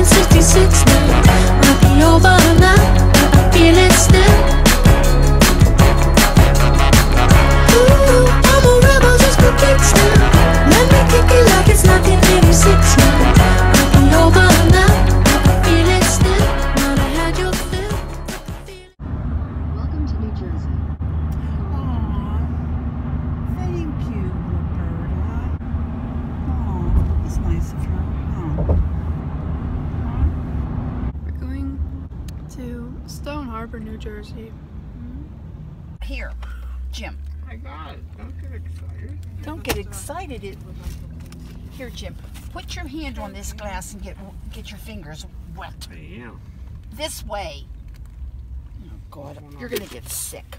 in 66 now. Jersey. Mm-hmm. Here, Jim. I got it. Don't get excited. Don't get excited. It... Here, Jim. Put your hand on this glass and get get your fingers wet. I am. This way. Oh God, you're gonna get sick.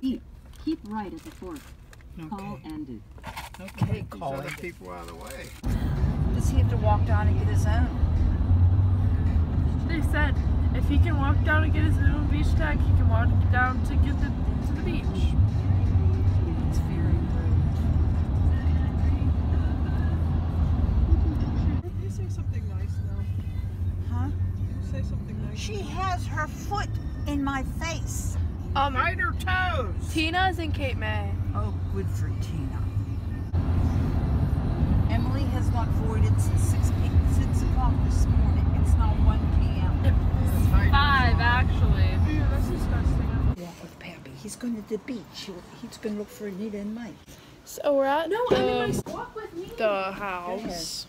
Keep, keep right at the fork. Call ended. Okay, These call other people out of the way. Does he have to walk down and get his own? They said if he can walk down and get his little beach tag, he can walk down to get the, to the beach. It's very rude. You say something nice now. Huh? You say something nice. She has her foot in my face. Um, Bite her toes. Tina's in Cape May. Oh, good for Tina. Emily has not voided since 6 p- 6 o'clock this morning. It's now 1 p.m. Five, actually. Ew, that's disgusting. Walk with Pappy. He's going to the beach. He'll, he's going to look for Anita and Mike. So we're at No, the, I'm in my walk with me. the house.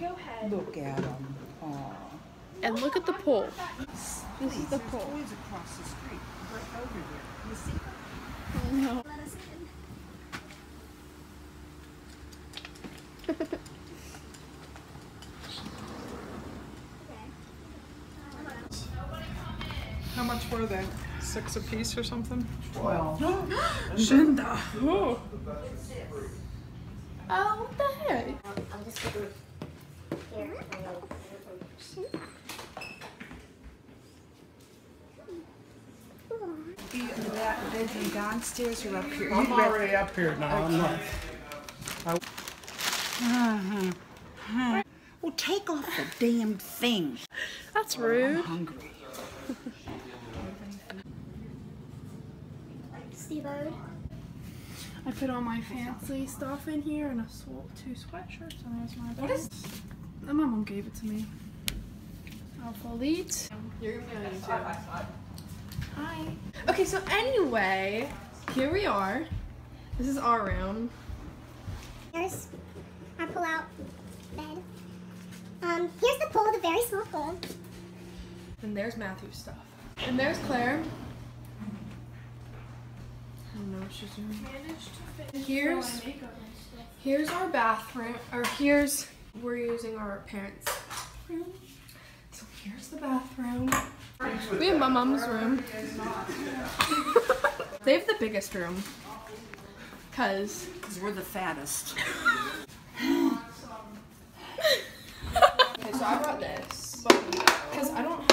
Go ahead. Look at him. Aw. And look at the pool. This is the pool. across the street. Right over there. You see? Let us much were they? Six a piece or something? Shinda. Oh. Oh, what the heck? You, that bedroom downstairs or up here? I'm You'd already up here now. I'm not. Uh-huh. Well, take off the damn thing. That's I'm rude. hungry. Steve Ode. I put all my fancy stuff in here and a sw- two sweatshirts and there's my bag. What is? My mom gave it to me. Alphalete. You're gonna be on YouTube. Hi. Okay, so anyway, here we are. This is our room. Here's our pull-out bed. Um, here's the pool, the very small pool. And there's Matthew's stuff. And there's Claire. I don't know what she's doing. Here's here's our bathroom, or here's we're using our parents' room. So here's the bathroom. We have my mom's room. they have the biggest room. Cause Because we're the fattest. Okay, so I brought this because I don't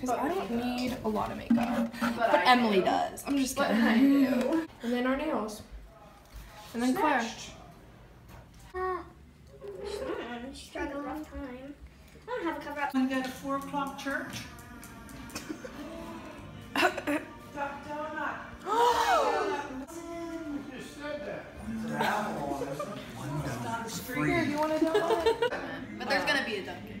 because I don't need a lot of makeup, but, Emily does. I'm just kidding. I do. And then our nails, and then Claire. Uh, she's having a rough time. I don't have a cover up. Want to go to 4 o'clock church? Here, you want to do it? But there's gonna be a Dunkin'.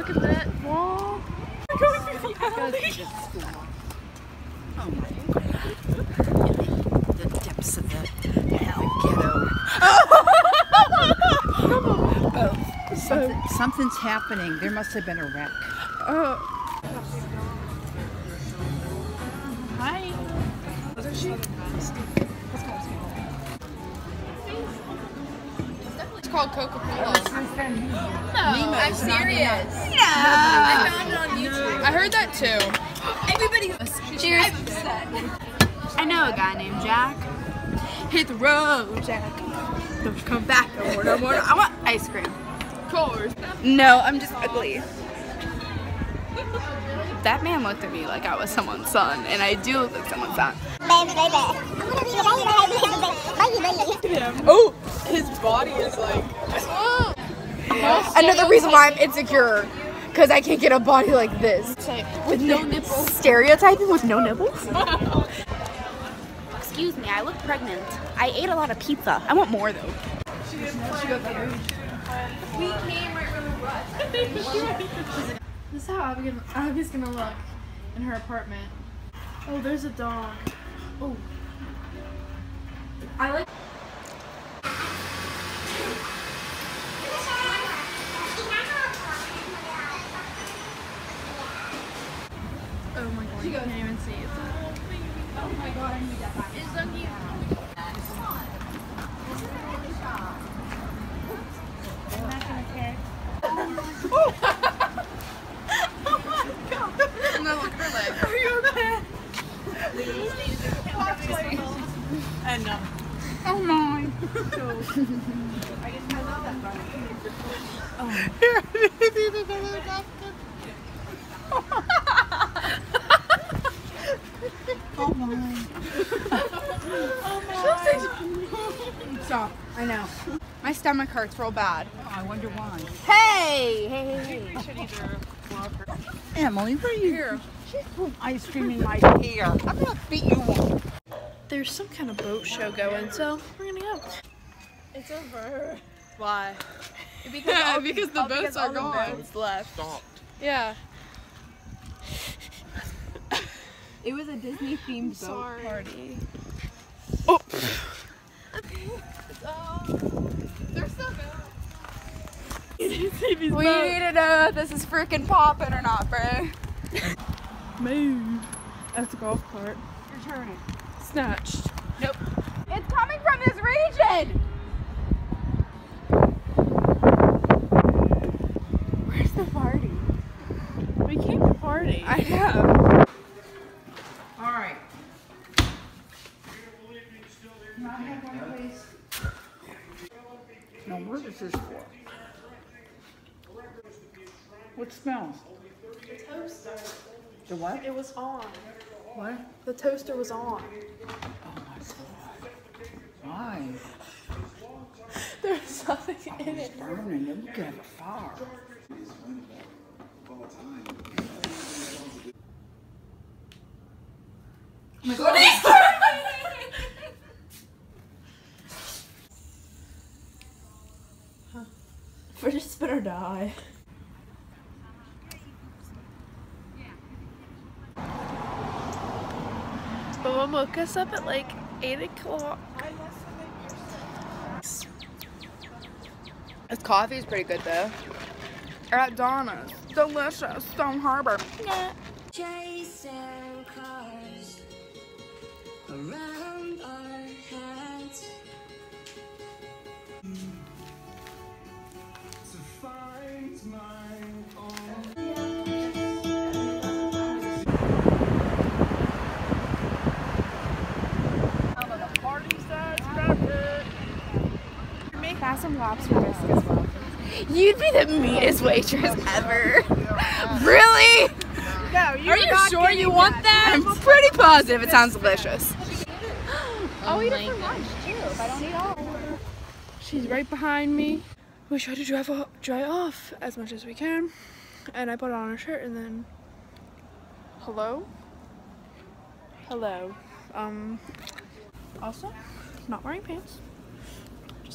Look at that wall. The depths of the hell ghetto. So Something, something's happening. There must have been a wreck. Oh. Hi. It's called Coca-Cola. No, I'm serious. Yeah. I found it on YouTube. I heard that too. Everybody. Cheers. I know a guy named Jack. Hit the road, Jack. Don't come back no more, no more. I want ice cream. Of course. No, I'm just ugly. That man looked at me like I was someone's son, and I do look like someone's son. Baby, baby. Oh, his body is like. Another reason why I'm insecure. Because I can't get a body like this. With no nipples. Stereotyping with no nipples? Excuse me, I look pregnant. I ate a lot of pizza. I want more though. This is how Abby gonna, Abby's gonna look in her apartment. Oh, there's a dog. Oh. I like. Oh my god, you can't even see it. Oh my god, I need that back. It's so cute. Stop. I know. My stomach hurts real bad. Oh, I wonder why. Hey! Hey, hey, hey. Emily, where are you? Here. She's putting ice cream in my hair. I'm gonna beat you up. There's some kind of boat show going, so we're gonna go. It's over. Why? Because, because the boats are gone. boats left. Stopped. Yeah. It was a Disney themed boat Sorry. party. Oh. We need to know if this is freaking popping or not, bro. Move. That's a golf cart. You're turning. Snatched. Nope. It's coming from this region! Where's the party? We came to party. I know. All right. Now, what is this for? What smells? The what? It was on. What? The toaster was on. Oh my god. Why? There's something in it. Burning. You could have a fire. Oh We're just gonna die. My mom woke us up at like 8 o'clock. This coffee is pretty good though. At Donna's. Delicious. Stone Harbor. Chasing some lobster bisque as well. You'd be the meanest waitress ever. really? No, you Are you sure you want that? I'm pretty positive it sounds delicious. I'll eat it for lunch too if I don't eat all. She's right behind me. We try to dry off, dry off as much as we can. And I put on a shirt and then. Hello? Hello. Um. Also, not wearing pants.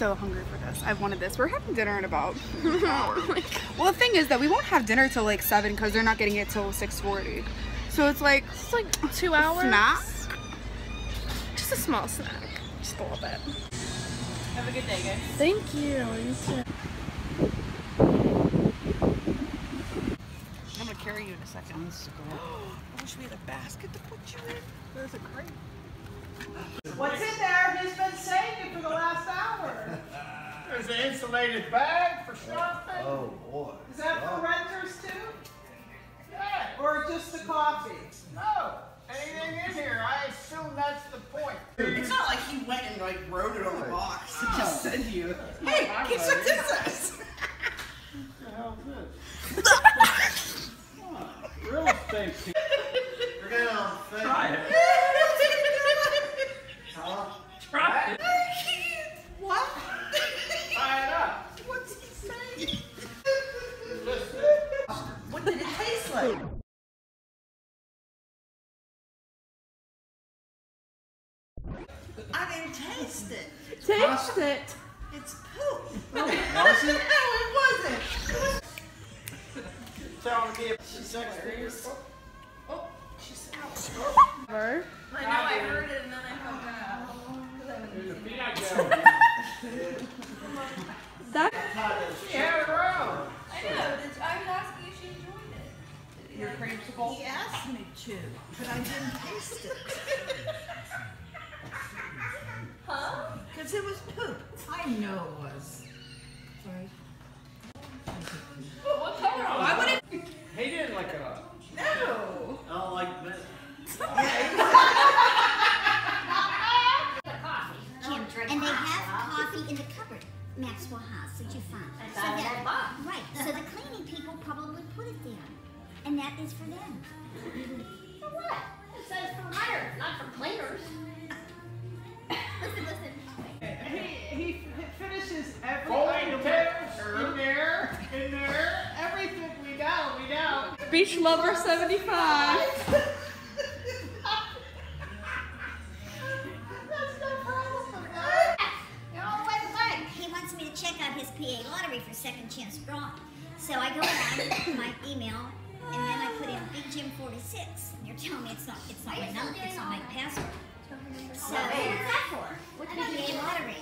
hungry for this. I've wanted this. We're having dinner in about an hour. Oh well, the thing is that we won't have dinner till like 7 because they're not getting it till 6.40. So it's like, It's like two hours. snack. Just a small snack. Just a little bit. Have a good day, guys. Thank you. You. I'm gonna carry you in a second. I wish we had a basket to put you in. There's a crate. What's in there? He's been saving for the There's an insulated bag for shopping. Oh, boy. Taste it. It's poop. Was oh. it? no, it wasn't. Telling me oh, she's extra. Ever. I know, I heard it and then I forgot. There's a peanut gallery. That Yeah, bro. I know, I was asking if she enjoyed it. Your creamsicle? He asked me to, but I didn't taste it. Huh? Because it was poop. I know it was. Beach lover 75. That's no problem. Oh, wait, wait. He wants me to check out his PA lottery for second chance drawing. So I go on my email, and then I put in Big Jim 46. And you're telling me it's not, it's not my number, it's not my password. So What's that for? What's the PA lottery?